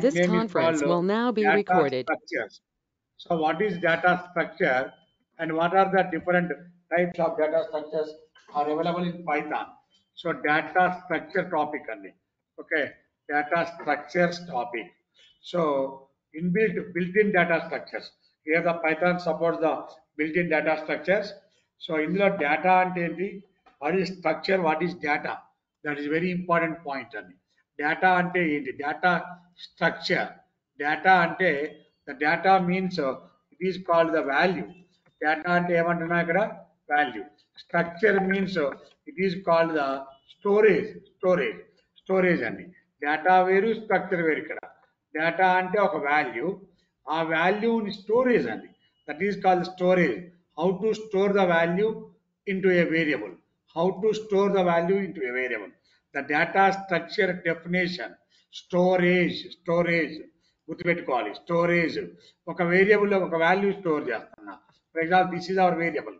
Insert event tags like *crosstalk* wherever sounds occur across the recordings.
This conference will now be recorded. Structures. So what is data structure and what are the different types of data structures are available in Python. So data structure topic only. Okay, data structures topic. So inbuilt built-in data structures. Here the Python supports the built-in data structures. So in the data and what is structure, what is data? That is very important point only. Data అంటే ఏంటి? Data structure data అంటే the data means it is called the value data అంటే ఏమంటున్నా ఇక్కడ? Value structure means it is called the storage storage storage అండి. Data వేరు structure వేరు ఇక్కడ. డేటా అంటే ఒక వాల్యూ ఆ వాల్యూని స్టోరేజ్ అండి. That is called storage how to store the value into a variable how to store the value into a variable the data structure definition storage storage గుర్తుపెట్టుకోవాలి storage. ఒక వేరియబుల్లో ఒక వాల్యూ స్టోర్ చేస్తున్నా. For example this is our variable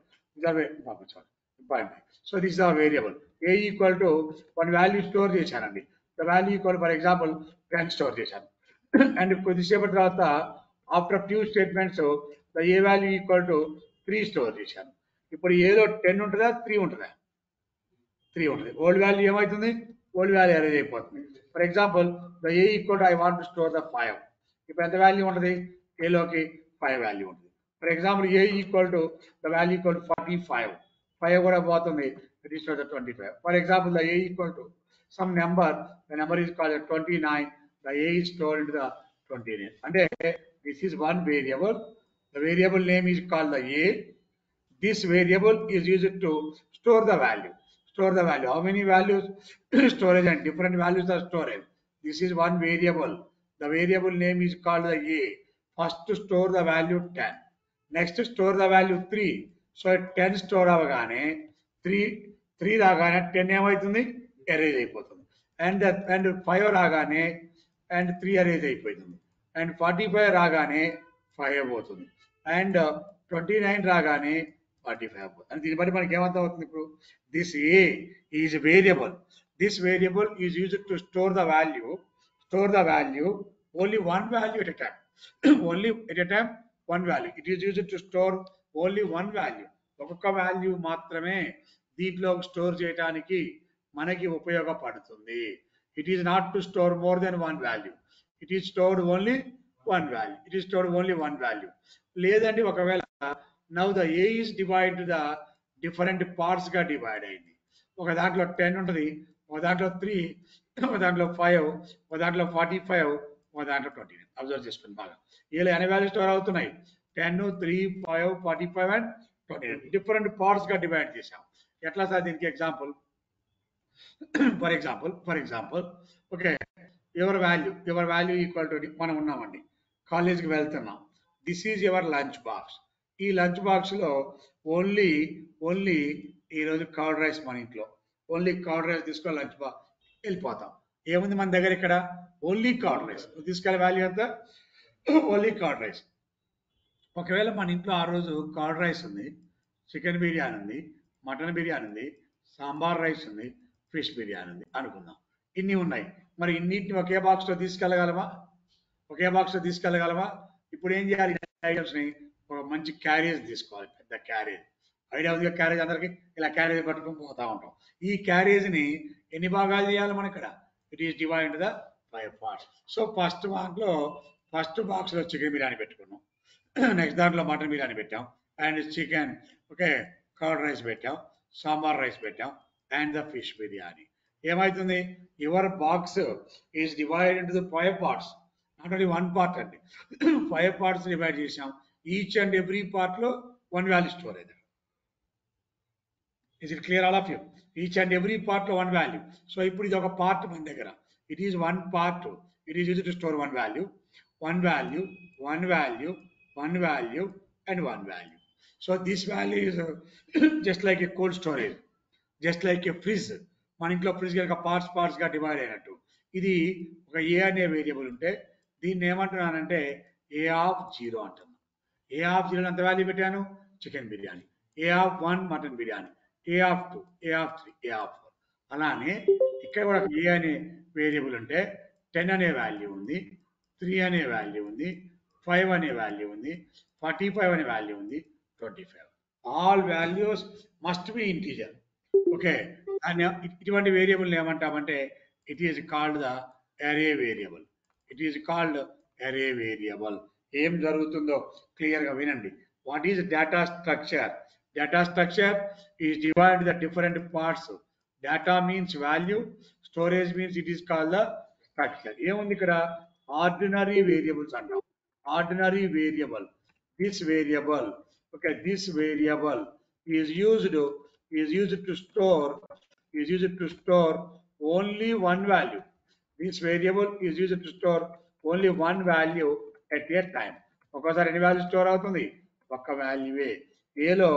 important so this is our variable a equal to one value store చేశానండి. The value equal for example ten store చేశాను. And కొద్దిసేపటి తర్వాత after few statements the a value equal to three store చేశాను. ఇప్పుడు ఏదో ten ఉంటుందా? Three ఉంటుందా? Three ఉంటుంది ఓల్డ్ వాల్యూ ఏమవుతుంది ఓల్డ్ వాల్యూ అరేంజ్ అయిపోతుంది. For example the a equal to I want to store the five ఇప్పుడు ఎంత వాల్యూ ఉంటుంది? ఏలోకి ఫైవ్ వాల్యూ ఉంటుంది. For example a equal to the value equal to forty five five కూడా పోతుంది. It is the twenty five for example the a equal to some number the number is called twenty nine the a is store in the twenty nine అంటే this is one variable the variable name is called the a this variable is used to store the value. Store the value how many values storage and different values are stored this is one variable the variable name is called the a first store the value 10 next store the value 3 so 10 store అవగానే 3 3 రాగానే 10 ఏమవుతుంది erase అయిపోతుంది and and 5 రాగానే and 3 erase అయిపోతుంది and 45 రాగానే 5 పోతుంది and twenty nine రాగానే forty five అని దీన్ని బట్టి మనకి ఏమర్థం అవుతుంది ఇప్పుడు? This a is variable this variable is use to store the value store the value only one value at a time only at a time one value it is use to store only one value ఒక్కొక్క value మాత్రమే దీంట్లో store చేయడానికి మనకి ఉపయోగపడుతుంది. It is not to store more than one value it is stored only one value it is stored only one value లేదండి ఒకవేళ now the a is divide the different పార్ట్స్గా divide అయింది ఒక దాంట్లో టెన్ ఉంటుంది ఒక దాంట్లో త్రీ ఒక దాంట్లో ఫైవ్ ఒక దాంట్లో ఫార్టీ ఫైవ్ ఒక దాంట్లో ట్వంటీ నైన్ అబ్జర్వ్ చేసుకోండి బాగా. వీళ్ళు ఎన్ని వాల్యూ స్టోర్ అవుతున్నాయి? Ten three five forty five and twenty nine different పార్ట్స్గా డివైడ్ చేసాం ఎట్లా సార్ దీనికి example for example for example okay your value your value equal to మనం ఉన్నామండి. కాలేజ్కి వెళ్తున్నాం. This is your lunch box ఈ లంచ్ బాక్స్లో ఓన్లీ ఓన్లీ ఈరోజు కర్డ్ రైస్ మన ఇంట్లో. ఓన్లీ కర్డ్ రైస్ తీసుకొని లంచ్ బాక్స్ వెళ్ళిపోతాం. ఏముంది మన దగ్గర ఇక్కడ? Only curd rice. తీసుకెళ్ళే వాల్యూ ఎంత? Only curd rice. ఒకవేళ మన ఇంట్లో ఆ రోజు కర్డ్ రైస్ ఉంది చికెన్ బిర్యానీ ఉంది మటన్ బిర్యానీ ఉంది సాంబార్ రైస్ ఉంది ఫిష్ బిర్యానీ ఉంది అనుకుందాం. ఇన్ని ఉన్నాయి. మరి ఇన్నింటిని ఒకే బాక్స్లో తీసుకెళ్ళగలమా? ఒకే బాక్స్లో తీసుకెళ్ళగలమా? ఇప్పుడు ఏం చేయాలి? ఐటమ్స్ని ఒక మంచి క్యారేజ్ తీసుకోవాలి పెద్ద క్యారేజ్ ఐడియా ఉంది క్యారేజ్ అందరికి? ఇలా క్యారేజ్ పట్టుకొని పోతా ఉంటాం. ఈ క్యారేజ్ని ఎన్ని భాగాలు చేయాలి మనం ఇక్కడ? It is divide the five parts so ఫస్ట్లో ఫస్ట్ బాక్స్లో చికెన్ బిర్యానీ పెట్టుకున్నాం. *clears throat* నెక్స్ట్ దాంట్లో మటన్ బిర్యానీ పెట్టాం. And chicken okay curd rice పెట్టాం సాంబార్ రైస్ పెట్టాం అండ్ ద ఫిష్ బిర్యానీ. ఏమవుతుంది your box is divide into the five parts not only one part అండి. Five parts divide చేసాం ఈచ్ అండ్ ఎవ్రీ పార్ట్లో one value store is it clear all of you each and every పార్ట్లో one value so ఇప్పుడు ఇది ఒక part మన దగ్గర. It is one part it is use to store one value one value one value one value and one value so this value is just like a cold storage just like a fridge మన ఇంట్లో fridge కనుక parts పార్ట్స్గా divide అయినట్టు. ఇది ఒక ఏ అనే variable ఉంటే దీన్ని ఏమంటున్నానంటే ఏ ఆఫ్ జీరో అంటున్నాను ఏ ఆఫ్ జీరో ఎంత వాల్యూ పెట్టాను chicken biryani A of one mutton biryani A of two A of three A of four అలానే ఇక్కడ కూడా ఏ అనే వేరియబుల్ ఉంటే టెన్ అనే వాల్యూ ఉంది త్రీ అనే వాల్యూ ఉంది ఫైవ్ అనే వాల్యూ ఉంది ఫార్టీ ఫైవ్ అనే వాల్యూ ఉంది twenty five all values must be integer okay దాన్ని ఇటువంటి వేరియబుల్ ఏమంటామంటే it is called the array variable it is called array variable ఏం జరుగుతుందో క్లియర్గా వినండి. What is data structure data structure is divide the different parts data means value storage means it is call the structure ఏముంది ఇక్కడ? Ordinary variables అంటాం. Ordinary variable this variable okay this variable is used is used to store is used to store only one value this variable is used to store only one value at year time ఒక్కోసారి ఎన్ని value store అవుతుంది? ఒక్క వాల్యూవే ఏలో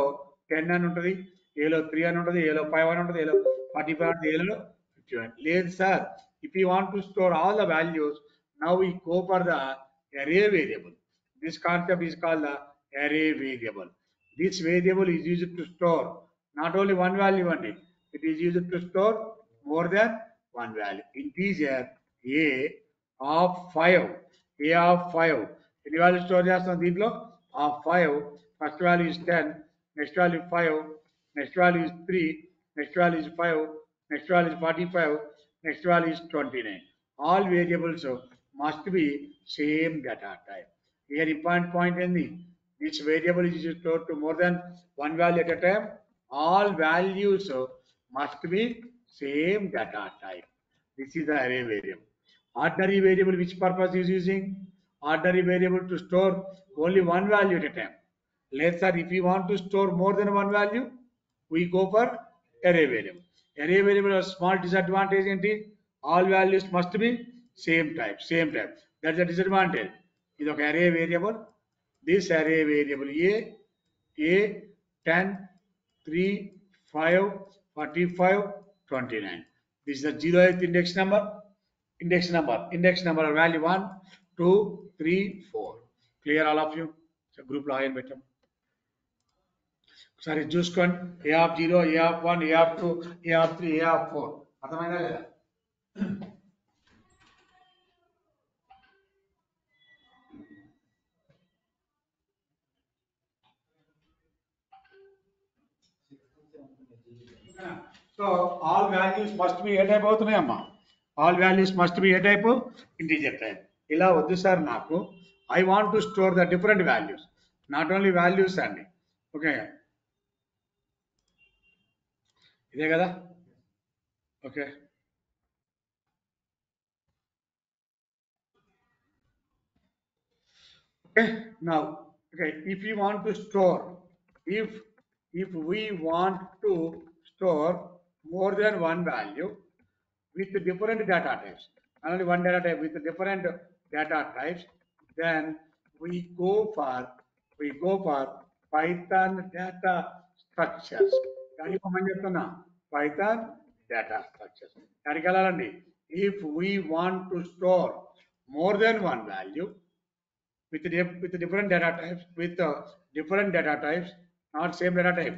ten అని ఉంటుంది. ఏలో three అని ఉంటుంది. ఏలో ఫైవ్ అని ఉంటుంది. ఏలో ఫార్టీ ఫైవ్ అంటే ఏలో ఫిఫ్టీ వన్ లేదు sir if you want to store all the values now ఈ Cooper the array variable this concept is call the array variable this variable is use to store not only one value అండి it is use to store more than one value integer A of five a of 5 ఎన్ని value store చేస్తాం దీంట్లో ఆ five first value is ten next value five next value is three next value is five next value is forty five next value is twenty nine all variables must be same data type here important point in the each variable is stored to more than one value at a time all values uh, must be same data type this is the array variable ordinary variable which purpose is using ordinary variable to store only one value at a time let's say if you want to store more than one value we go for array variable array variable has small disadvantage in it all values must be same type same type that's a disadvantage ఇది ఒక array variable this array variable a a ten three five forty five twenty nine this the zero eighth index number index number index number value one two three four clear all of you గ్రూప్లో ఆయన పెట్టాం. ఒకసారి చూసుకోండి. A of zero A of one A of two A of three A of four అర్థమైందా లేదా? So all values first మీ ఏ type అవుతున్నాయి అమ్మా all values must be a type integer type ఇలా వద్దు సార్ నాకు. I want to store the different values not only values అండి. Okay ఇదే కదా? ఓకే ఓకే నా okay, if you want to store, if if we want to store more than one value with different data types, only one data type with different data types, then we go for we go for Python data structures. దానికి మనం చెప్తున్నా Python data structures. దానికి వెళ్ళాలండి if we want to store more than one value with the, with the different data types, with uh, different data types, not same data type.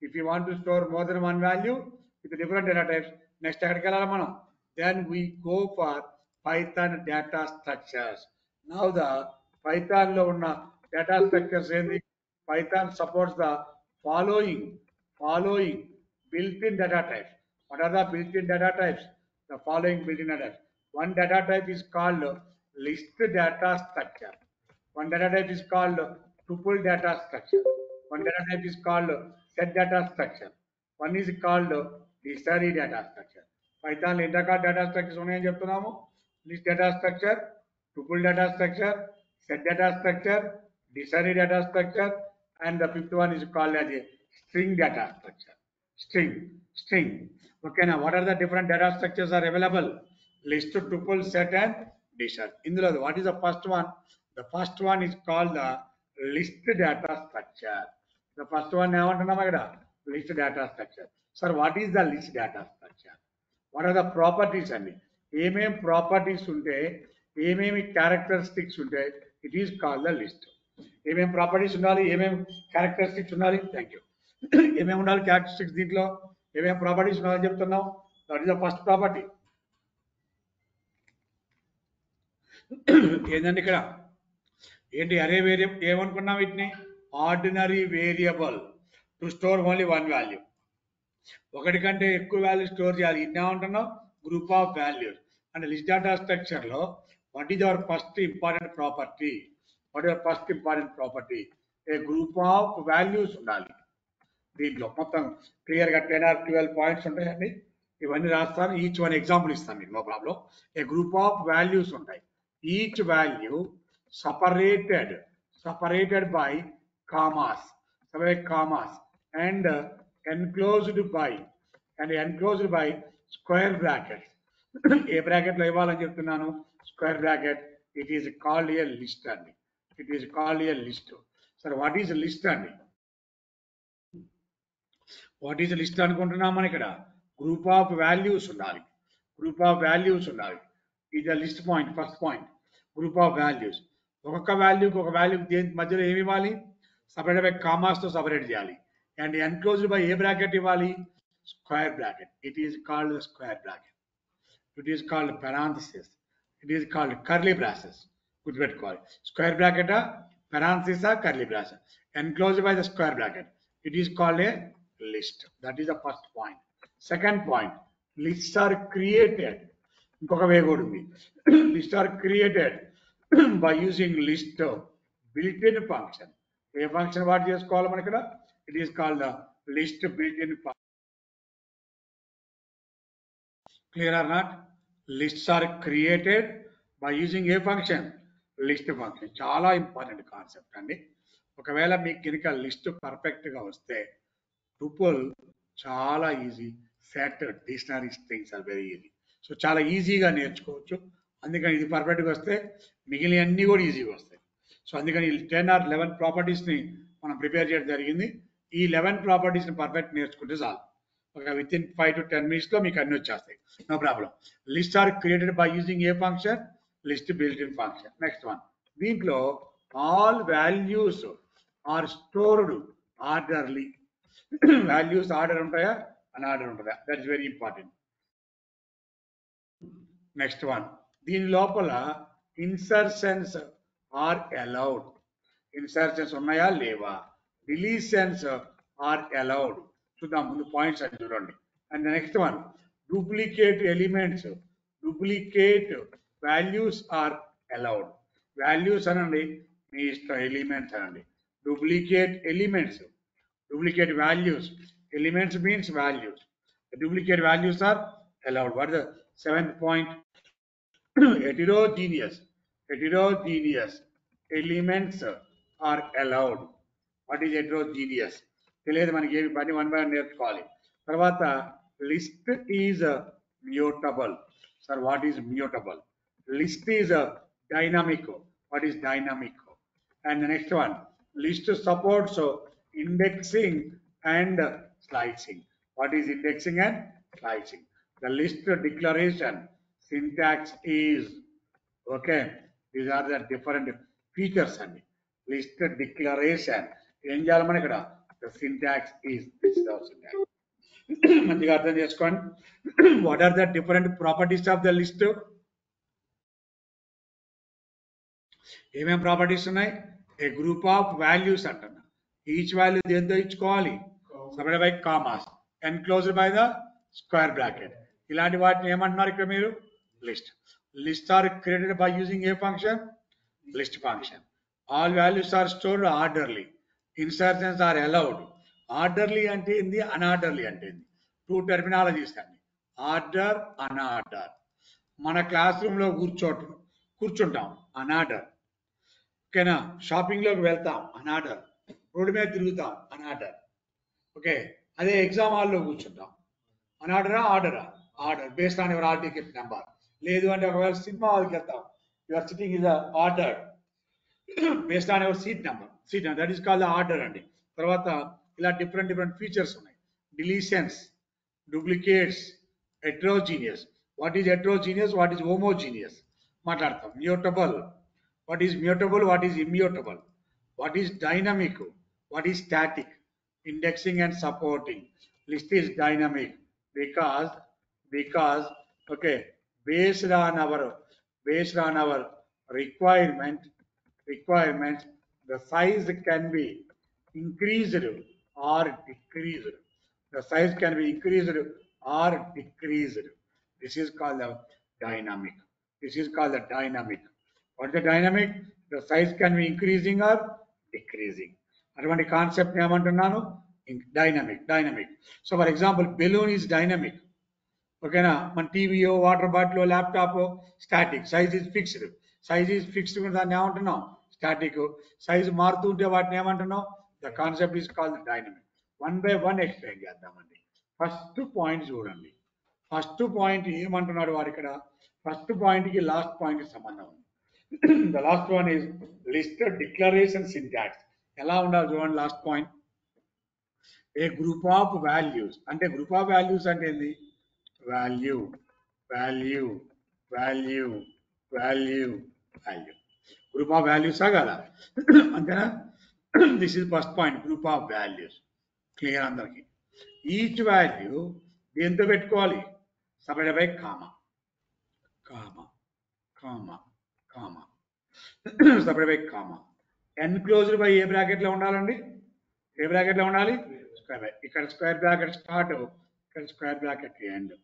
If you want to store more than one value with next ఎక్కడికి వెళ్ళాలి మనం? Then we go for Python data structures now the పైథాన్లో ఉన్న data structures ఏంది? Python supports the following following built in data types what are the built in data types the following built in data one data type is called list data structure one data type is called triple data structure one data type is called set data structure one is called dictionary data structure. Python ఎన్ని రకాల data structures ఉన్నాయని చెప్తున్నాము. List data structure tuple data structure set data structure dictionary data structure and the fifth one is called as string data structure. String string ఓకేనా? What are the different data structures are available list tuple set and diction ఇందులో what is the first one the first one is called the list data structure the first one ఏమంటున్నాం ఇక్కడ? List data structure sir what is the list data structure what are the properties అండి ఏమేం properties ఉంటే ఏమేమి characteristics ఉంటాయి it is call the list ఏమేమి properties ఉండాలి ఏమేమి క్యారెక్టరిస్టిక్స్ ఉండాలి? థ్యాంక్ యూ ఏమేమి ఉండాలి క్యారెక్టరిస్టిక్స్ దీంట్లో? ఏమేమి ప్రాపర్టీస్ ఉండాలని చెప్తున్నాం that is the first property ఏంటంటే ఇక్కడ? ఏంటి అరే వేరియబుల్ ఏమనుకున్నాం వీటిని? Ordinary variable to store only one value ఒకటి కంటే ఎక్కువ వాల్యూ స్టోర్ చేయాలి. ఇన్ని ఏమంటున్నాం గ్రూప్ ఆఫ్ వాల్యూస్ అంటే list data స్ట్రక్చర్లో what is our first important property what is first important property a group of values ఉండాలి. దీంట్లో మొత్తం క్లియర్గా టెన్ ఆర్ ట్వెల్వ్ పాయింట్స్ ఉంటాయండి. ఇవన్నీ రాస్తాను. ఈచ్ వన్ ఎగ్జాంపుల్ ఇస్తాను మీకు no problem a group of values ఉంటాయి. Each value separated separated by commas separate commas and enclosed by and enclosed by square bracket ఏ బ్రాకెట్లో ఇవ్వాలని చెప్తున్నాను? Square bracket it is called a list అండి. It is called a list sir what is list అండి? What is list అనుకుంటున్నాం మనం ఇక్కడ? Group of values ఉండాలి. Group of values ఉండాలి. ఇది list point first point group of values ఒక్కొక్క వాల్యూకి ఒక వాల్యూకి దేని మధ్యలో ఏమి ఇవ్వాలి? సపరేట్ కామాస్తో కామాస్తో సపరేట్ చేయాలి. and enclosed by a bracket ఇవ్వాలి square bracket it is called square bracket it is called parenthesis it is called curly braces గుర్తుపెట్టుకోవాలి square bracket parenthesis curly braces enclosed by the square bracket it is called a list that is the first point second point lists are created ఇంకొక *coughs* వే కూడా ఉంది list are created *coughs* by using list built in function a function వాటి చేసుకోవాలి మన ఇక్కడ it is the list Bayesian in clear or not Lists are created by using a function list function చాలా important concept అండి. ఒకవేళ మీకు కనుక list పర్ఫెక్ట్గా వస్తే టుపుల్ చాలా easy set dictionary strings are very easy so చాలా ఈజీగా నేర్చుకోవచ్చు. అందుకని ఇది పర్ఫెక్ట్గా వస్తే మిగిలినవన్నీ కూడా ఈజీగా వస్తాయి. సో అందుకని టెన్ ఆర్ లెవెన్ ప్రాపర్టీస్ని మనం ప్రిపేర్ చేయడం జరిగింది. ఈ లెవెన్ ప్రాపర్టీస్ని పర్ఫెక్ట్ నేర్చుకుంటే చాలు. ఒక with in five to ten మినిట్స్లో మీకు అన్ని వచ్చేస్తాయి. No problem list are created by using a function list built in function next one దీంట్లో all values are stored orderly values order ఉంటాయా? అని ఆర్డర్ ఉంటుందా? That is very important next one దీని లోపల ఇన్సర్షన్స్ ఆర్ అలౌడ్ ఇన్సర్షన్స్ ఉన్నాయా? లేవా? Deletions are allowed చూద్దాం ముందు పాయింట్స్ అని చూడండి and next one duplicate elements duplicate values are allowed values అనండి మీ ఇష్టం ఎలిమెంట్స్ అనండి duplicate elements duplicate values. Elements means values. The duplicate values are allowed. What is the seventh point? Heterogeneous. *clears throat* Heterogeneous elements are allowed. What is heterogeneous? తెలియదు మనకి ఏమి పని one by one నేర్చుకోవాలి తర్వాత list is mutable sir what is mutable list is dynamic what is dynamic and next one list supports indexing and slicing. What is indexing and slicing? The list declaration syntax is okay. These are the different features and list declaration. ఏం చేయాలి మనం ఇక్కడ? Syntax is this of syntax మంచిగా అర్థం చేసుకోండి. What are the different properties of the list ఏమేం properties ఉన్నాయి? A group of values అంటున్నా ఈచ్ వాల్యూ దేంతో ఇచ్చుకోవాలి? Separate by commas enclosed by the square bracket ఇలాంటి వాటిని ఏమంటున్నారు ఇక్కడ మీరు? List list are created by using a function list function all values are stored orderly insertions are allowed. Orderly అంటే ఏంది? అన్ఆర్డర్లీ అంటే ఏంది? టూ టెర్మినాలజీస్ అండి ఆర్డర్ అన్ఆర్డర్ మన క్లాస్ రూమ్లో కూర్చోటం కూర్చుంటాం. అన్ఆర్డర్ ఓకేనా? షాపింగ్లోకి వెళ్తాం. అన్ఆర్డర్ రోడ్డు మీద తిరుగుతాం. Unorder okay? అదే ఎగ్జామ్ హాల్లో కూర్చుంటాం. అన్ఆర్డరా ఆర్డరా? Order. Based on your or ticket number. లేదు అంటే ఒకవేళ సినిమా హాల్కి వెళ్తాం. Your sitting is order based on your seat number. Seat that is call the order అండి. తర్వాత ఇలా డిఫరెంట్ డిఫరెంట్ ఫీచర్స్ ఉన్నాయి. Deletions duplicates heterogeneous what is heterogeneous what is homogeneous మాట్లాడతాం. Mutable what is mutable what is immutable what is dynamic what is static indexing and supporting list is dynamic because because okay based on our based on our requirement, requirement, the size can be increased or decreased. The size can be increased or decreased. This is called the dynamic. This is called the dynamic. What is the dynamic? The size can be increasing or decreasing. అటువంటి concept ఏమంటున్నాను dynamic dynamic so for example balloon is dynamic ఓకేనా మన టీవీయో water bottle laptop static size is fixed size is fixed దాన్ని ఏమంటున్నాం static size మారుతూ ఉంటే వాటిని ఏమంటున్నాం the concept is called dynamic one by one explain చేద్దామండి. ఫస్ట్ పాయింట్ చూడండి. ఫస్ట్ పాయింట్ ఏమంటున్నాడు వాడు ఇక్కడ ఫస్ట్ పాయింట్కి లాస్ట్ పాయింట్కి సంబంధం ఉంది. The last one is list declaration syntax ఎలా ఉండాలి చూడండి last point a group of values అంటే గ్రూప్ ఆఫ్ వాల్యూస్ అంటే ఏంది? Value value value value value group of వాల్యూసా కదా అంతేనా this is first point group of values clear అందరికి each value దేంతో పెట్టుకోవాలి? Separate by comma comma comma comma separate by comma enclosed by ఏ బ్రాకెట్లో ఉండాలండి? ఏ బ్రాకెట్లో ఉండాలి? స్క్వేర్ బై ఇక్కడ స్క్వేర్ బ్రాకెట్ స్టార్ట్ ఇక్కడ square bracket end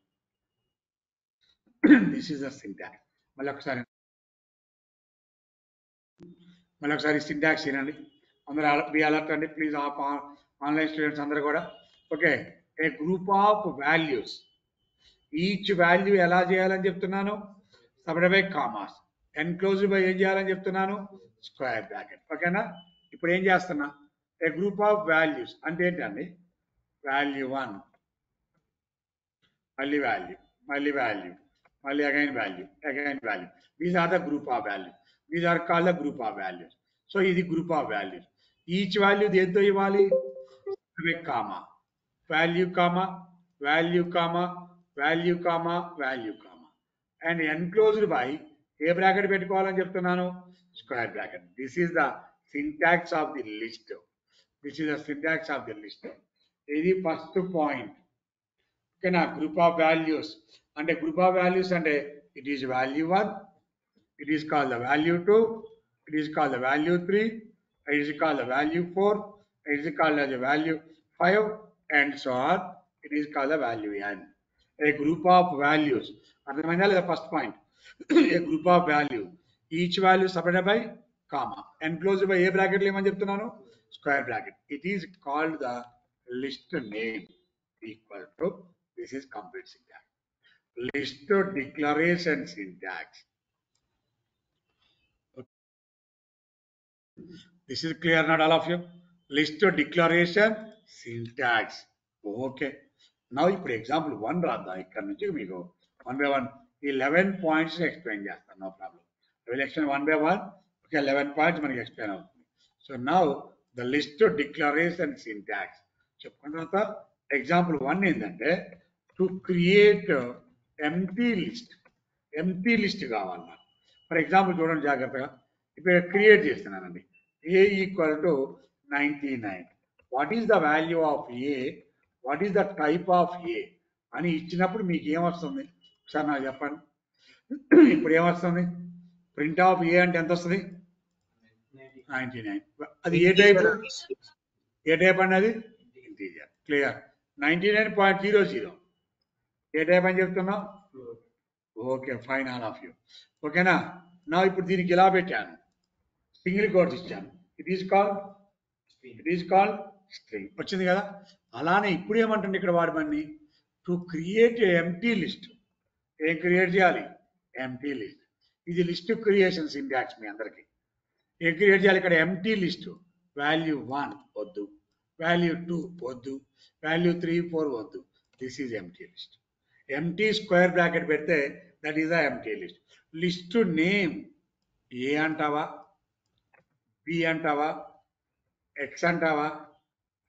this is the syntax మళ్ళీ ఒకసారి మళ్ళీ ఒకసారి సింటాక్స్ వినండి అందరూ బి అలర్ట్ అండి. ప్లీజ్ ఆఫ్ ఆన్లైన్ స్టూడెంట్స్ అందరూ కూడా. Okay a group of values each value ఎలా చేయాలని చెప్తున్నాను? Separate by commas enclosed by ఏం చేయాలని చెప్తున్నాను? స్క్వేర్ బ్రాకెట్ ఓకేనా? ఇప్పుడు ఏం చేస్తున్నా? ఏ గ్రూప్ ఆఫ్ వాల్యూస్ అంటే ఏంటండి? వాల్యూ వన్ మళ్ళీ వాల్యూ మళ్ళీ వాల్యూ మళ్ళీ again value again value these are the group of value these are call the group of values so ఇది group of values each value దేంతో ఇవ్వాలి? Comma value comma value comma value comma value comma and enclosed by A bracket పెట్టుకోవాలని చెప్తున్నాను? Square bracket this is the syntax of the list this is the syntax of the list ఇది first point ఓకేనా group of values అంటే group of values అంటే it is value one it is call the value two it is call the value three it is call the value four it is call the value five and so on it is call the value n a group of values అర్థమైందా లేదా first point *clears throat* a group of value each value separate by comma enclose by a బ్రాకెట్లు ఏమని చెప్తున్నాను square bracket it is called the list name equal to this is complete syntax list declaration syntax This is clear not all of you list declaration syntax okay నా ఇప్పుడు example one రాద్దాం. ఇక్కడ నుంచి మీకు one by one ఈ eleven points explain చేస్తాను. No problem will explain one by one okay eleven points మనకి explain అవుతుంది. So now the list declaration syntax చెప్పుకున్న తర్వాత ఎగ్జాంపుల్ వన్ ఏంటంటే to create empty list empty list కావాలి నాకు for example చూడండి జాగ్రత్తగా. ఇప్పుడు క్రియేట్ చేస్తున్నానండి. A equal to ninety nine what is the value of a what is the type of a అని ఇచ్చినప్పుడు మీకు ఏమొస్తుంది ఒకసారి నాకు చెప్పండి. ఇప్పుడు ఏమొస్తుంది ప్రింట్ ఆఫ్ ఏ అంటే ఎంత వస్తుంది నైన్టీ నైన్ అది ఏ టైప్ ఏ టైప్ అండి అది? Integer clear ninety nine point zero zero ఏ టైప్ అని చెప్తున్నాం okay fine all of you ఓకేనా నా? ఇప్పుడు దీనికి ఇలా పెట్టాను. సింగిల్ కోట్స్ ఇచ్చాను. It is call it is call string వచ్చింది కదా? అలానే ఇప్పుడు ఏమంటుంది ఇక్కడ వాడమని టు క్రియేట్ ఎంటీ లిస్ట్ ఏం క్రియేట్ చేయాలి? ఎంటీ లిస్ట్ ఇది లిస్ట్ క్రియేషన్ సింటాక్స్ మీ అందరికి. ఏం క్రియేట్ చేయాలి ఇక్కడ? ఎంటీ లిస్ట్ వాల్యూ వన్ వద్దు. వాల్యూ టూ వద్దు. వాల్యూ త్రీ ఫోర్ వద్దు. This is empty list empty square bracket పెడితే that is the empty list list name a అంటావా? బి అంటావా ఎక్స్ అంటావా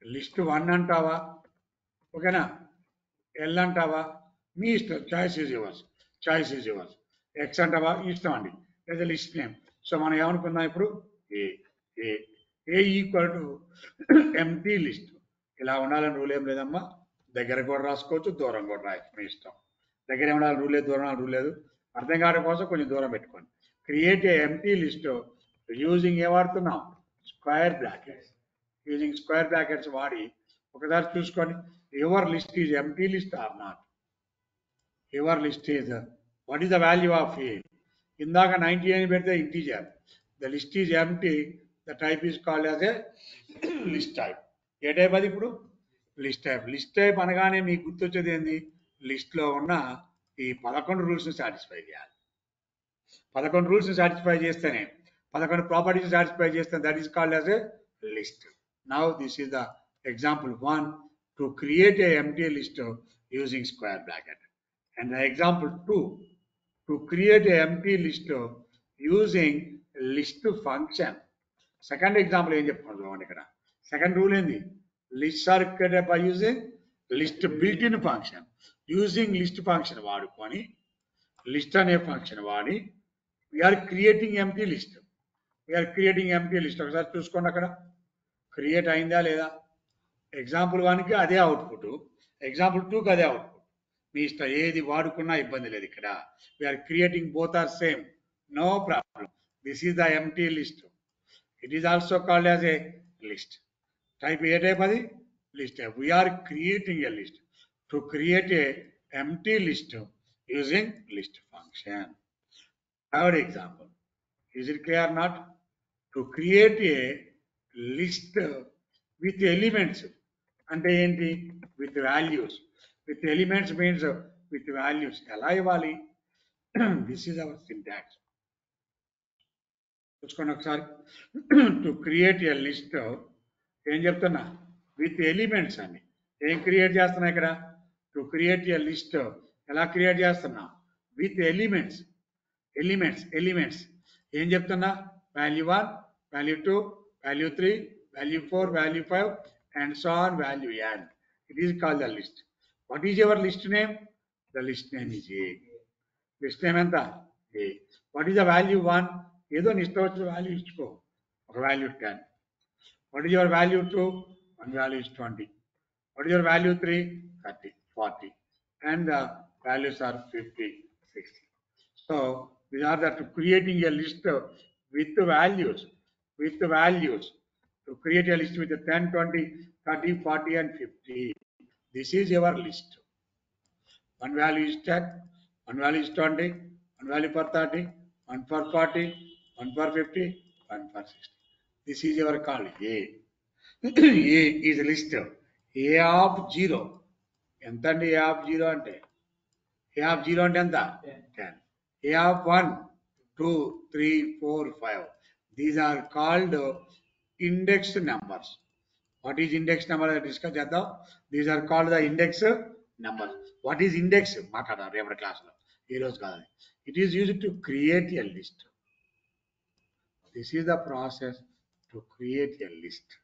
లిస్ట్ వన్ అంటావా ఓకేనా? ఎల్ అంటావా? మీ ఇష్టం choice is yours choice is yours. X అంటావా ఇష్టం అండి. లేదా లిస్ట్ నేమ్ సో మనం ఏమనుకుందాం ఇప్పుడు? A a a equal to empty list ఇలా ఉండాలని రూల్ ఏం లేదమ్మా. దగ్గర కూడా రాసుకోవచ్చు దూరం కూడా రాయొచ్చు మీ ఇష్టం. దగ్గర ఉండాలని రూల్ లేదు దూరం రూల్ లేదు. అర్థం కావడం కోసం కొంచెం దూరం పెట్టుకోండి. Create a empty list using ఏ వాడుతున్నాం square brackets. Using square brackets వాడి ఒకసారి చూసుకోండి your list is empty list or not? Your list is what is the value of a? ఇందాక నైన్టీ అని పెడితే integer. The list is empty the type is called as a list type. A type అది ఇప్పుడు? List type. List type అనగానే మీకు గుర్తొచ్చేది ఏంది? లిస్ట్లో ఉన్న ఈ పదకొండు రూల్స్ని సాటిస్ఫై చేయాలి. పదకొండు రూల్స్ని సాటిస్ఫై చేస్తేనే పదకొండు ప్రాపర్టీస్ సాటిస్ఫై చేస్తే that is called as a list now this is the example one to create a empty list using square bracket and the example two to create a empty list using list function second example ఏం చెప్పుకోండి చూడండి ఇక్కడ. Second rule ఏంది? List are created by using list built in function using list function వాడుకొని list అనే function వాడి we are creating empty list we are creating empty list ఒకసారి చూసుకోండి అక్కడ. క్రియేట్ అయిందా లేదా? ఎగ్జాంపుల్ వన్కి అదే అవుట్పుట్ ఎగ్జాంపుల్ టూకి అదే అవుట్పుట్ మీ ఇష్టం ఏది వాడుకున్నా ఇబ్బంది లేదు ఇక్కడ. We are creating both are same no problem this is the empty list it is also called as a list type A type అది? List we are creating a list to create a empty list using list function third example is it clear not? To create a list with elements. అంటే ఏంటి? With values with elements means with values ఎలా ఇవ్వాలి? This is our syntax చూసుకోండి ఒకసారి. To create a list ఏం చెప్తున్నా? With elements అండి ఏం క్రియేట్ చేస్తున్నా ఇక్కడ? టు క్రియేట్ ఎ లిస్ట్ ఎలా క్రియేట్ చేస్తున్నా? విత్ ఎలిమెంట్స్ ఎలిమెంట్స్ ఎలిమెంట్స్ ఏం చెప్తున్నా? Value one Value two value three value four value five and so on value n it is call the list what is your list name the list name is a list name ఎంత a what is the value one ఏదో నీ ఇష్టం వచ్చిన value ఇచ్చుకో ఒక value ten what is your value two one value is twenty what is your value three thirty forty and the values are 50, 60. So these are the to creating a list with the values, with the values. To create a list with the 10, 20, 30, 40 and 50. This is your list. One value is 10, one value is 20, one value for 30, one for 40, one for 50, one for 60. This is your call A. *clears throat* A is list. A of 0. ఎంత అండి ఏ of zero అంటే a of zero అంటే ఎంత ten a of one two three four five these are called index numbers what is index number discuss చేద్దాం these are called the index number what is index మాట్లాడారు రేపటి క్లాస్లో ఈ రోజు కాదు it is use to create a list this is the process to create a list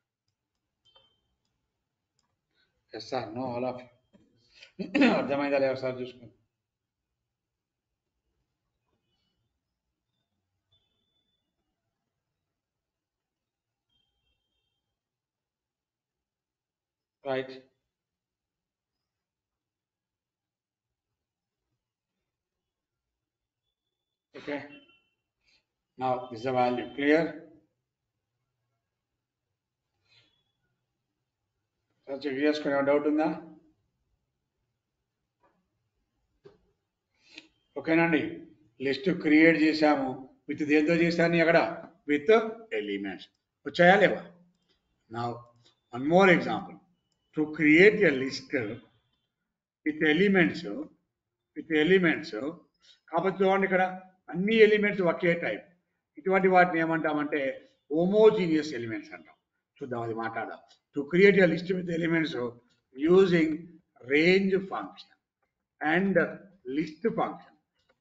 yes sir no all of అర్థమైందా లేదా sir చూసుకోండి right. Okay. Now this is the value clear? Sir check చేసుకునే doubt ఉందా ఓకేనండి list create చేశాము. With దేంతో చేశాను అక్కడ. విత్ ఎలిమెంట్స్ వచ్చాయా లేవా? నా one more example to create a list with elements with elements కాబట్టి చూడండి ఇక్కడ అన్ని ఎలిమెంట్స్ ఒకే టైప్ ఇటువంటి వాటిని ఏమంటామంటే హోమోజీనియస్ ఎలిమెంట్స్ అంటాం. చూద్దాం అది మాట్లాడదాం. To create a list with elements using range function and list function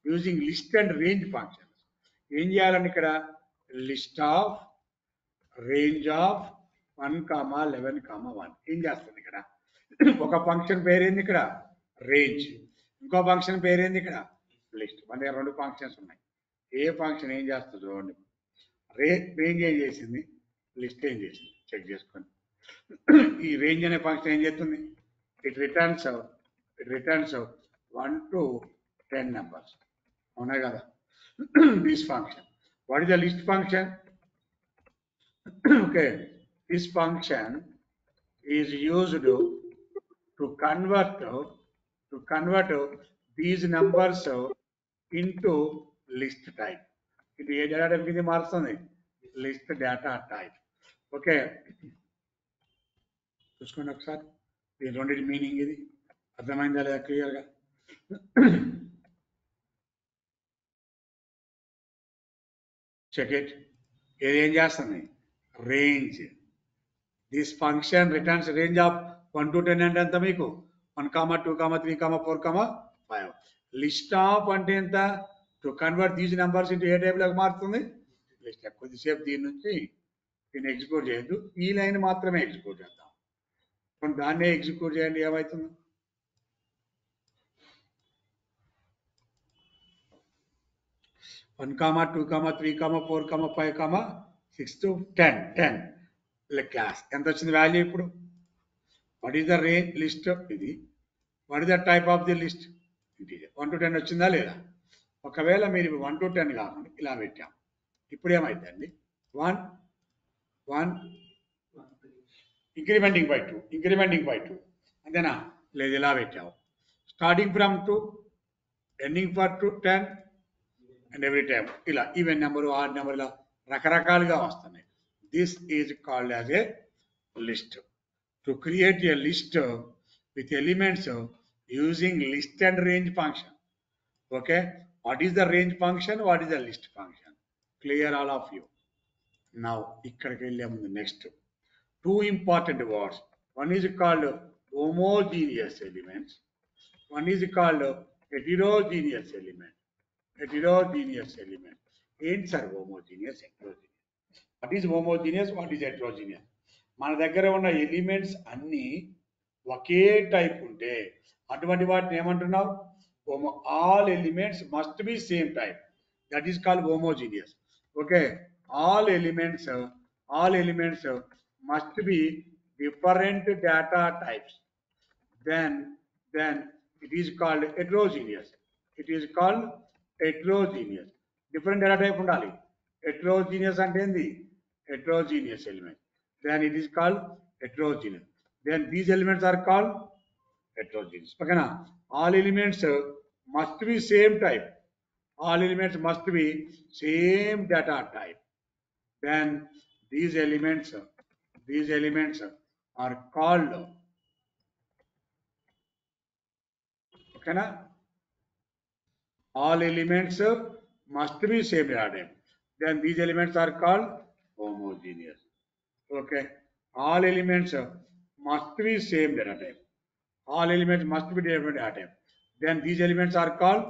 using list and range functions ఏం చేయాలని ఇక్కడ list of range of one comma eleven comma one ఏం చేస్తుంది ఇక్కడ? ఒక ఫంక్షన్ పేరేంది ఇక్కడ? రేంజ్. ఇంకో ఫంక్షన్ పేరేంది ఇక్కడ? లిస్ట్. మన దగ్గర రెండు ఫంక్షన్స్ ఉన్నాయి. ఏ ఫంక్షన్ ఏం చేస్తుంది చూడండి. రే రేంజ్ ఏం చేసింది? లిస్ట్ ఏం చేసింది? చెక్ చేసుకొని ఈ రేంజ్ అనే ఫంక్షన్ ఏం చేస్తుంది? It returns it returns one to ten numbers అవునా కదా? This function what is the list function okay, this function is used to, to convert to convert these numbers into list type. ఇది ఏ data type ఇది మారుస్తుంది. List data type okay చూసుకోండి ఒకసారి. దీని రెండింటి మీనింగ్ ఇది. అర్థమైందా లేదా క్లియర్గా చెక్ ఇట్ ఇది ఏం చేస్తుంది? Range this function returns range of one to ten అంటే ఎంత మీకు? One comma two comma three comma four comma five list of అంటే ఎంత? To convert these numbers into ఏ టైప్లోకి మారుతుంది? లిస్ట్ కొద్దిసేపు దీని నుంచి దీన్ని ఎగ్జిక్యూట్ చేయొద్దు. ఈ లైన్ మాత్రమే ఎగ్జిక్యూట్ చేద్దాం. కొన్ని దాన్నే ఎగ్జిక్యూట్ చేయండి ఏమవుతుంది one comma two comma three comma four comma five comma six to ten ten class ఎంత వచ్చింది వాల్యూ ఇప్పుడు? What is the range list ఇది. What is the type of the list integer one to ten వచ్చిందా లేదా? ఒకవేళ మీరు one to ten కాకుండా ఇలా పెట్టాం. ఇప్పుడు ఏమైందండి? One one incrementing by two incrementing by two అంతేనా? లేదు ఇలా పెట్టావు. Starting from two ending for two ten and every time ఇలా ఈవెన్ నెంబరు ఆడ్ నెంబర్ ఇలా రకరకాలుగా వస్తున్నాయి. This is called as a list. To create a list with elements using list and range function. Okay. What is the range function? What is the list function? Clear all of you. Now, next. Two important words. One is called homogeneous elements. One is called heterogeneous element. Heterogeneous element. Ends are homogeneous, heterogeneous. What is homogeneous what is heterogeneous మన దగ్గర ఉన్న elements అన్నీ ఒకే type ఉంటే అటువంటి వాటిని ఏమంటున్నావు? Homo all elements must be same type that is called homogeneous okay all elements all elements must be different data types then then it is called heterogeneous. It is called heterogeneous. Different data type ఉండాలి. Heterogeneous అంటే ఏంది? heterogeneous element. Then it is called heterogeneous. Then these elements are called heterogeneous. Okay, all elements uh, must be same type. All elements must be same data type. Then these elements, uh, these elements uh, are called okay na? all elements must be same data type. Then these elements are called okay all elements must be same data type all elements must be different data type then these elements are called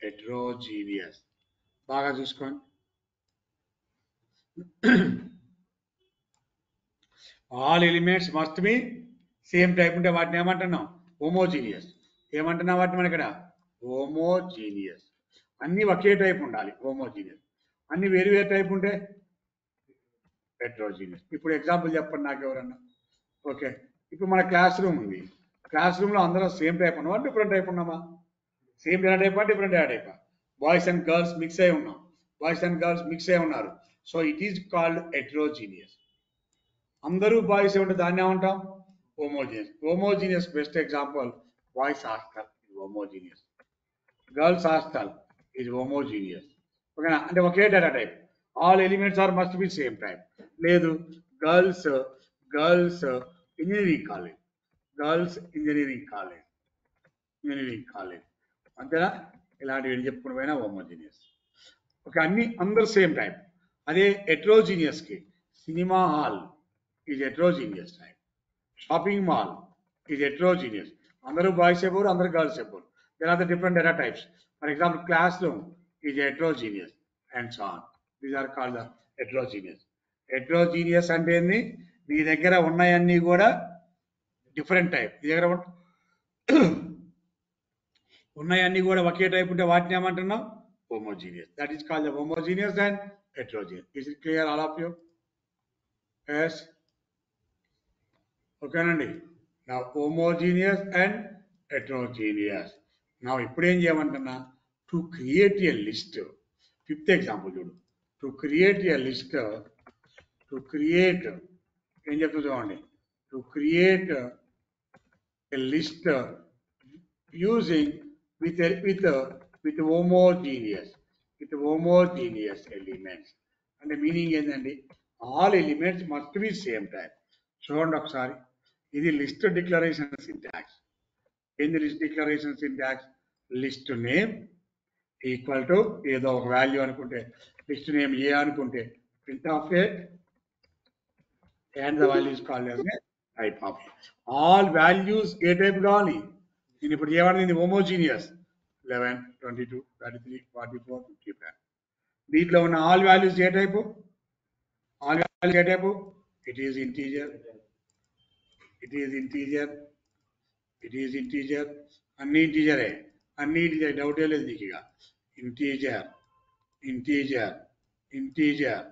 heterogeneous బాగా చూసుకోండి. All elements must be same type ఉంటే వాటిని ఏమంటున్నాం? Homogeneous ఏమంటున్నా వాటిని మన ఇక్కడ? Homogeneous అన్ని ఒకే టైప్ ఉండాలి. హోమోజీనియస్ అన్ని వేరు వేరు టైప్ ఉంటే? హెట్రోజీనియస్ ఇప్పుడు ఎగ్జాంపుల్ చెప్పండి నాకు ఎవరన్నా ఓకే ఇప్పుడు మన క్లాస్ రూమ్ ఉంది. క్లాస్ రూమ్లో అందరం సేమ్ టైప్ ఉన్నామా? డిఫరెంట్ టైప్ ఉన్నామా? సేమ్ డేటా టైపా డిఫరెంట్ డేటా టైపా బాయ్స్ అండ్ గర్ల్స్ మిక్స్ అయి ఉన్నాం. బాయ్స్ అండ్ గర్ల్స్ మిక్స్ అయి ఉన్నారు. So it is called heterogeneous అందరూ బాయ్స్ ఉంటే దాన్ని ఏమంటాం? Homogeneous homogeneous best example boys hostel ఇది హోమోజీనియస్ గర్ల్స్ హాస్టల్ ఇది హోమోజీనియస్ ఓకేనా అంటే ఒకే data type all elements are must be same type లేదు girls girls engineering college girls engineering college engineering college అంతేనా? ఇలాంటివి ఏం చెప్పుకుని పోయినా హోమోజీనియస్ ఓకే అన్ని అందరు సేమ్ టైప్ అదే ఎట్రోజీనియస్కి కి cinema hall is heterogeneous type shopping mall is heterogeneous అందరూ బాయ్స్ చెప్పారు అందరూ గర్ల్స్ చెప్పారు then are the different data types for example class room is heterogeneous and so on these are call the heterogeneous heterogeneous అంటే ఏంది? మీ దగ్గర ఉన్నాయన్ని కూడా different type నీ దగ్గర ఉన్నాయన్ని *coughs* కూడా ఒకే టైప్ ఉంటే వాటిని ఏమంటున్నావు? Homogeneous that is call the homogeneous and heterogeneous is clear all of you yes ఓకేనండి. నా హోమోజీనియస్ అండ్ హెట్రోజీనియస్ నా ఇప్పుడు ఏం చేయమంటున్నా? To create a list fifth example చూడు. To create a list to create ఏం చెప్తుంది చూడండి to create a list using with with with homogeneous with homogeneous elements అంటే మీనింగ్ ఏంటండి all elements must be same type చూడండి ఒకసారి ఇది list declaration syntax ఏంది list declaration syntax list name equal to ఏదో ఒక వాల్యూ అనుకుంటే లిస్ట్ నేమ్ ఏ అనుకుంటే print of a and the values call type of all values ఏ టైప్ కావాలి నేను ఇప్పుడు ఏమన్నది homogeneous eleven twenty two thirty three forty four fifty five దీంట్లో ఉన్న ఆల్ వాల్యూస్ ఏ type all values A type it is integer it is integer it is integer అన్ని ఇంటీజరే అన్ని డౌటే లేదు నీకు ఇక. Integer integer integer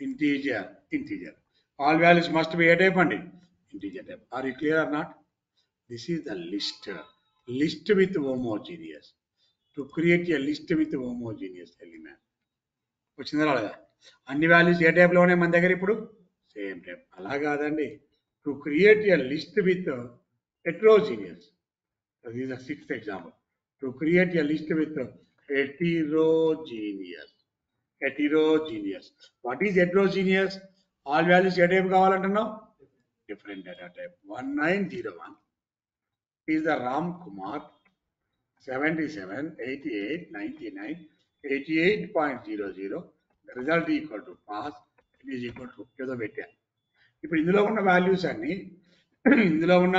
integer integer all values must be A type అండి? Integer type are you clear or not this is the list list with homogeneous to create a list with homogeneous element వచ్చిందా రాలేదా? అన్ని values ఏ టైప్లో ఉన్నాయి మన దగ్గర ఇప్పుడు? Same type అలా కాదండి. To create a list with heterogeneous. So this is a sixth example. To create a list with heterogeneous. Heterogeneous. What is heterogeneous? All values ఏ type కావాలంటున్నావు different data type one nine zero one is the Ram Kumar seventy seven eighty eight ninety nine eighty eight point zero zero result equal to pass it is equal to ఏదో పెట్టాను ఇప్పుడు ఇందులో ఉన్న values అన్ని ఇందులో ఉన్న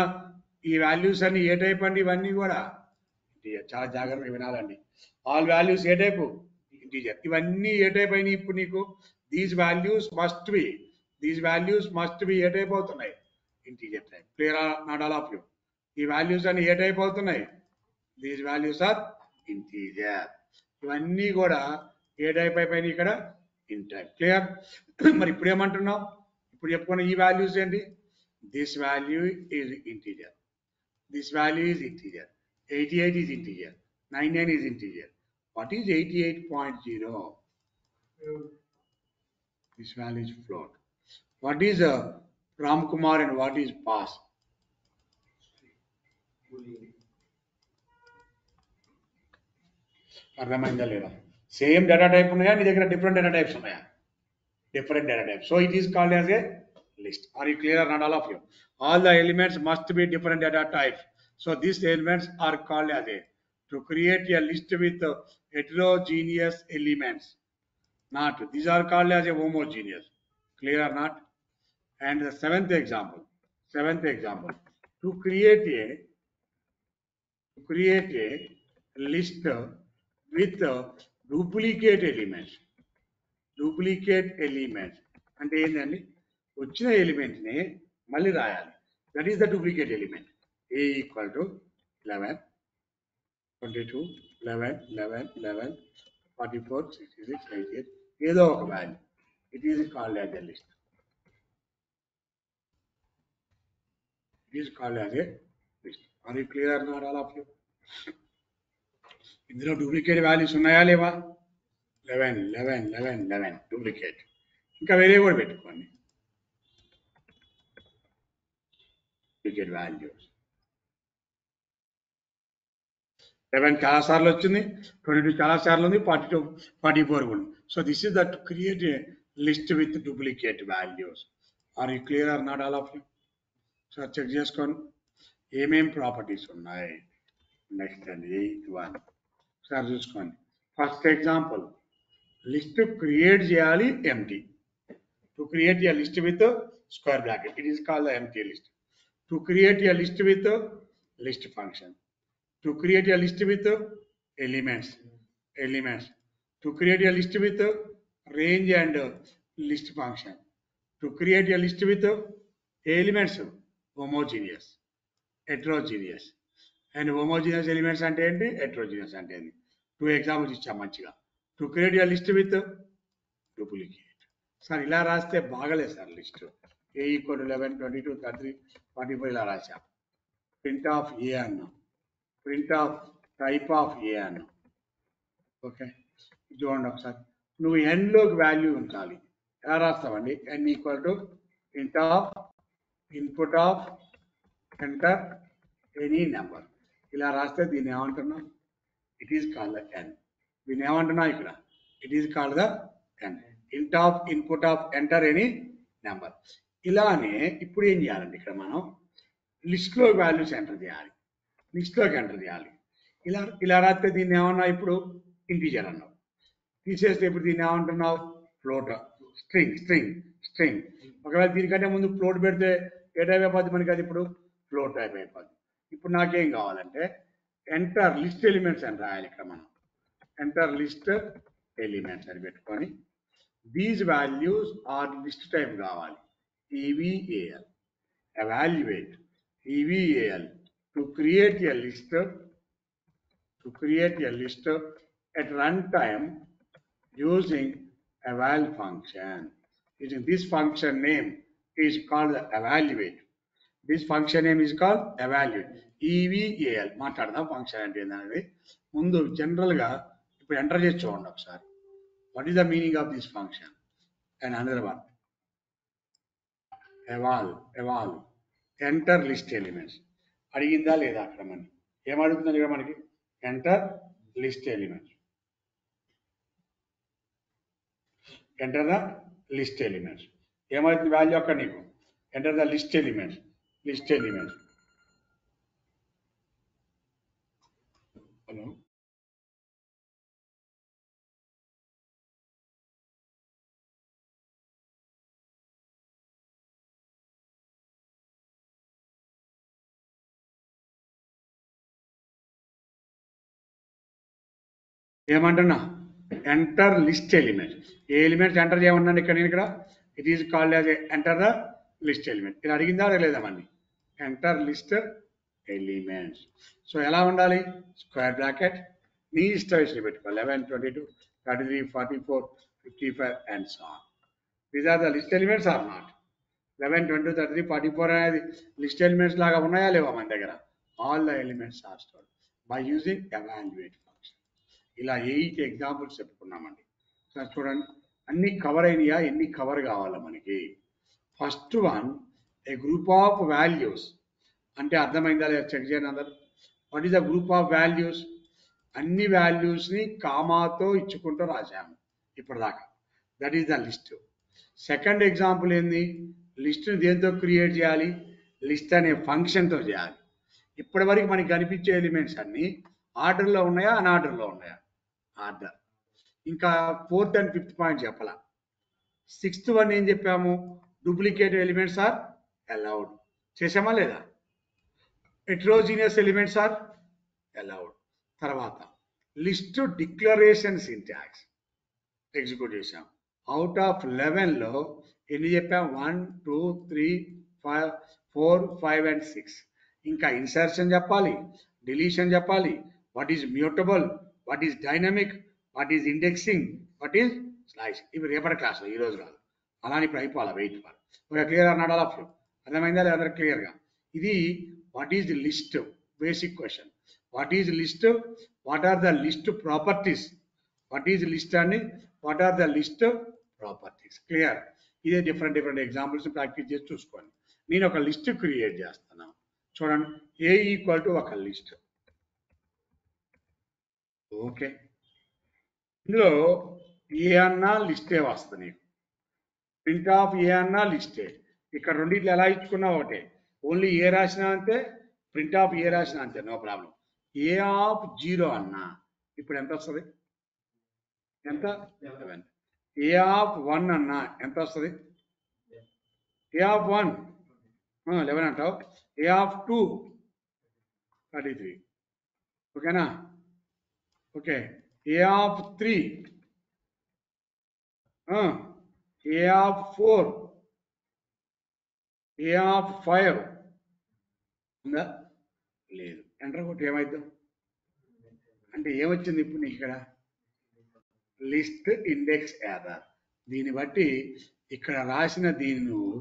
ఈ values అన్ని ఏ టైప్ అండి ఇవన్నీ కూడా చాలా జాగ్రత్తగా వినాలండి. ఆల్ వాల్యూస్ ఏ టైపు? ఇంటీజర్ ఇవన్నీ ఏ టైప్ అయినాయి ఇప్పుడు నీకు? These values must be these values must be A type అవుతున్నాయి? Integer type clear not all of you ఈ వాల్యూస్ అని ఏ టైప్ అవుతున్నాయి? దీస్ వాల్యూస్ ఆర్ ఇంటీజర్ ఇవన్నీ కూడా ఏ టైప్ అయిపోయినాయి ఇక్కడ? ఇన్ టైప్ క్లియర్ మరి ఇప్పుడు ఏమంటున్నావు? ఇప్పుడు చెప్పుకున్న ఈ వాల్యూస్ ఏంటి? This value is integer this value is integer eighty eight is integer nine nine is integer what is eighty eight point zero this value is float what is Ram Kumar and what is pass అర్థమైందా లేదా same data type ఉన్నాయా నీ దగ్గర different data types ఉన్నాయా different data types. So it is called as a list. Are you clear? Not all of you. All the elements must be different data types. So these elements are called as a to create a list with uh, heterogeneous elements. Not these are called as a homogeneous. Clear or not? And the seventh example. Seventh example. To create a to create a list uh, with uh, duplicate elements. Duplicate elements అంటే ఏంటండి వచ్చిన element ని మళ్ళీ రాయాలి that is the duplicate element A equal to eleven twenty two eleven eleven eleven forty four sixty six eighty eight ఏదో ఒక value it is called as a list it is called as a list are you clear not all of you ఇందులో duplicate values ఉన్నాయా లేవా eleven eleven eleven eleven duplicate ఇంకా వేరే కూడా పెట్టుకోండి duplicate values eleven చాలా సార్లు వచ్చింది ట్వంటీ టూ చాలా సార్లు ఉంది ఫార్టీ టూ ఫార్టీ ఫోర్ కూడా so this is that create list with duplicate values are you clear are not all of you so check చేసుకోండి. ఏమేం ప్రాపర్టీస్ ఉన్నాయి? నెక్స్ట్ అండి ఎయిత్ వన్ సార్ చూసుకోండి. ఫస్ట్ ఎగ్జాంపుల్ లిస్ట్ క్రియేట్ చేయాలి empty to create a list with square bracket it is call the empty list to create a list with list function to create a list with elements elements to create a list with range and list function to create a list with elements homogeneous heterogeneous and homogeneous elements అంటే ఏంటి? Heterogeneous అంటే ఏంటి? Two examples ఇచ్చాం మంచిగా. To create a list with duplicate sir ఇలా రాస్తే బాగలేదు sir list a equal eleven twenty two thirty forty five ఇలా రాశాం. ప్రింట్ ఆఫ్ ఏ అన్నాం. Print of type of a అన్నాం ఓకే చూడండి ఒకసారి. నువ్వు ఎన్లోకి వాల్యూ ఉంచాలి. ఎలా రాస్తావండి. N equal to print of input of enter any number ఇలా రాస్తే దీన్ని ఏమంటున్నాం? It is called the n దీన్ని ఏమంటున్నా ఇక్కడ? It is called the n int of input of enter any number ఇలానే ఇప్పుడు ఏం చేయాలండి ఇక్కడ మనం? లిస్ట్లో వాల్యూస్ ఎంటర్ చేయాలి. లిస్ట్లోకి ఎంటర్ చేయాలి ఇలా ఇలా రాస్తే దీన్ని ఏమన్నా ఇప్పుడు? ఇంటీజర్ అన్నావు. తీసేస్తే ఇప్పుడు దీన్ని ఏమంటున్నావు? Float string string string. ఒకవేళ దీనికంటే ముందు ఫ్లోట్ పెడితే ఏ టైప్ అయిపోద్ది మనకి అది ఇప్పుడు? ఫ్లోట్ టైప్ అయిపోద్ది. ఇప్పుడు నాకేం కావాలంటే ఎంటర్ లిస్ట్ ఎలిమెంట్స్ అని రాయాలి ఇక్కడ మనం. ఎంటర్ లిస్ట్ ఎలిమెంట్స్ అని పెట్టుకొని these values are list type కావాలి. E V A L evaluate E V A L to create a list to create a list at runtime using eval function. Using this function name is called evaluate. This function name is called evaluate. EVAL మాట్లాడదాం function అంటే ఏంటనేది ముందు జనరల్గా ఇప్పుడు enter చేసి చూడండి ఒకసారి what is the meaning of this function and another one eval eval enter list elements అడిగిందా లేదా అక్కడ మనకి ఏం అడుగుతుంది ఇక్కడ మనకి? Enter list element enter the list elements ఏమవుతుంది వాల్యూ అక్కడ నీకు? Enter the list elements list elements hello ఏమంటున్నా? ఎంటర్ లిస్ట్ ఎలిమెంట్స్ ఏ ఎలిమెంట్స్ ఎంటర్ చేయమన్నాను ఇక్కడ నేను ఇక్కడ? It is called as enter the list element ఇది అడిగిందా అడగలేదా మళ్ళీ ఎంటర్ లిస్ట్ ఎలిమెంట్స్ సో ఎలా ఉండాలి? స్క్వేర్ బ్రాకెట్ మీ ఇష్ట విషయం పెట్టుకో. Eleven twenty two thirty three forty four fifty five and so on these are the list elements are not eleven twenty thirty three forty four అనేది list elements లాగా ఉన్నాయా లేవా మన దగ్గర? All the elements are store by using evaluate ఇలా eight examples చెప్పుకున్నామండి. Sir చూడండి అన్ని కవర్ అయినాయా? ఎన్ని కవర్ కావాలా మనకి? First one a group of values. అంటే అర్థమైందా లేదా? చెక్ చేయండి అందరు. What is the group of values? అన్ని వాల్యూస్ని కామాతో ఇచ్చుకుంటూ రాశాము ఇప్పటిదాకా. That is the list. Second example ఏంది? లిస్ట్ని దేంతో క్రియేట్ చేయాలి? లిస్ట్ అనే ఫంక్షన్తో చేయాలి. ఇప్పటి వరకు మనకి కనిపించే ఎలిమెంట్స్ అన్ని ఆర్డర్లో ఉన్నాయా? అన్ ఆర్డర్లో ఉన్నాయా? ఆర్డర్. ఇంకా ఫోర్త్ అండ్ ఫిఫ్త్ పాయింట్ చెప్పాల. సిక్స్త్ వన్ ఏం చెప్పాము? Duplicate elements are allowed. చేసామా లేదా? Heterogeneous elements are allowed. తర్వాత లిస్ట్ డిక్లరేషన్ సింటాక్స్ ఎగ్జిక్యూట్ చేసాం అవుట్ ఆఫ్ లెవెన్లో ఎన్ని చెప్పాం? One two three five four five and six. ఇంకా ఇన్సర్షన్ చెప్పాలి. డిలీషన్ చెప్పాలి. What is mutable? What is dynamic what is indexing what is slice ఇవి రేపటి క్లాస్లో ఈ రోజు కాదు అలానే ఇప్పుడు అయిపోవాలి వెయిట్ ఫర్ ఒక క్లియర్ అన్నాడు ఆల్ ఆఫ్ యూ. అర్థమైందా లేదా? క్లియర్గా? ఇది what is list? Basic question. What is list? What are the list properties? What is list అని what are the list properties? Clear? ఇదే డిఫరెంట్ డిఫరెంట్ ఎగ్జాంపుల్స్ ప్రాక్టీస్ చేసి చూసుకోండి. నేను ఒక లిస్ట్ క్రియేట్ చేస్తాను చూడండి ఏ ఈక్వల్ టు ఒక లిస్ట్? ఓకే. ఇందులో ఏ అన్నా లిస్టే వస్తుంది నీకు ప్రింట్ ఆఫ్ ఏ అన్నా లిస్టే. ఇక్కడ రెండిట్లు ఎలా ఇచ్చుకున్నా ఒకటే. ఓన్లీ ఏ రాసినా అంతే ప్రింట్ ఆఫ్ ఏ రాసినా అంతే no problem. A of zero అన్నా. ఇప్పుడు ఎంత వస్తుంది? ఎంత? ఏ ఆఫ్ వన్ అన్నా ఎంత వస్తుంది? A of one? లెవెన్ అంటావు. A of two? Thirty three. ఓకేనా? Okay. A of three a of four a of five ఉందా? లేదు. ఎంటర్ కొట్టి ఏమైద్దాం? అంటే ఏమొచ్చింది ఇప్పుడు నీకు ఇక్కడ? లిస్ట్ ఇండెక్స్ యాదర్ దీన్ని బట్టి ఇక్కడ రాసిన దీన్ని నువ్వు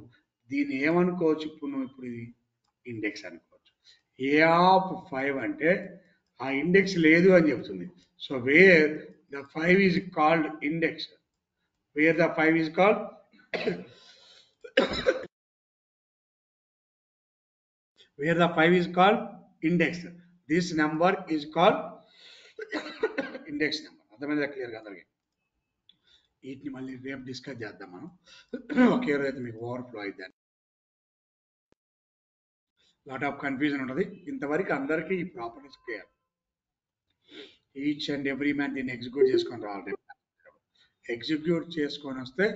దీన్ని ఏమనుకోవచ్చు? ఇప్పుడు నువ్వు ఇప్పుడు ఇది ఇండెక్స్ అనుకోవచ్చు. ఏ ఆఫ్ ఫైవ్ అంటే ఆ ఇండెక్స్ లేదు అని చెప్తుంది. So where the five is called index where the 5 is called? Where the 5 is called index. This number is called index number. అర్థమైందా? క్లియర్గా అందరికి? వీటిని మళ్ళీ రేపు డిస్కస్ చేద్దాం మనం. ఒకే రోజు అయితే మీకు ఓవర్ఫ్లో అయిద్దాం లాట్ ఆఫ్ కన్ఫ్యూజన్ ఉంటుంది. ఇంతవరకు అందరికీ ఈ properties clear each and every man దీన్ని ఎగ్జిక్యూట్ చేసుకొని రావాలి. ఎగ్జిక్యూట్ చేసుకొని వస్తే